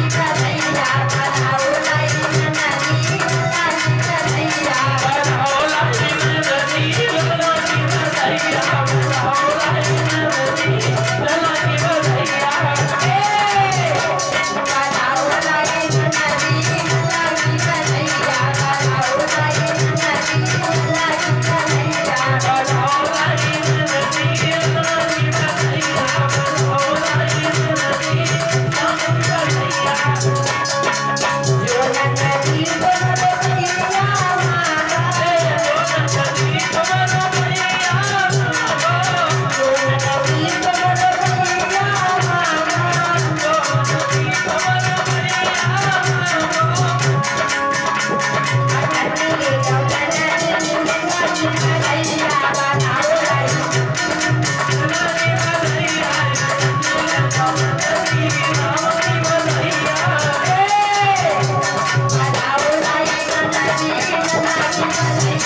I'm